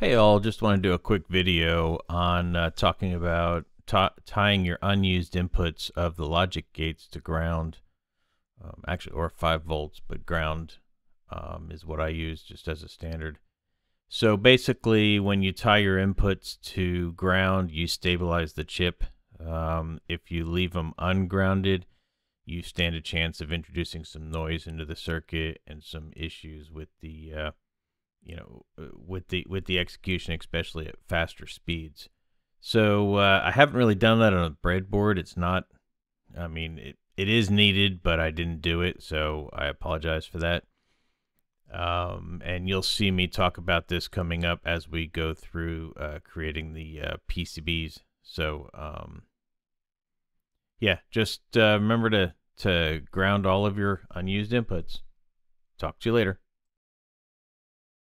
Hey all, just want to do a quick video on uh, talking about tying your unused inputs of the logic gates to ground. Um, actually, or 5 volts, but ground um, is what I use just as a standard. So basically, when you tie your inputs to ground, you stabilize the chip. Um, if you leave them ungrounded, you stand a chance of introducing some noise into the circuit and some issues with the uh, you know, uh, with the with the execution, especially at faster speeds. So uh, I haven't really done that on a breadboard. It's not. I mean, it it is needed, but I didn't do it, so I apologize for that. Um, and you'll see me talk about this coming up as we go through uh, creating the uh, PCBs. So um, yeah, just uh, remember to to ground all of your unused inputs. Talk to you later.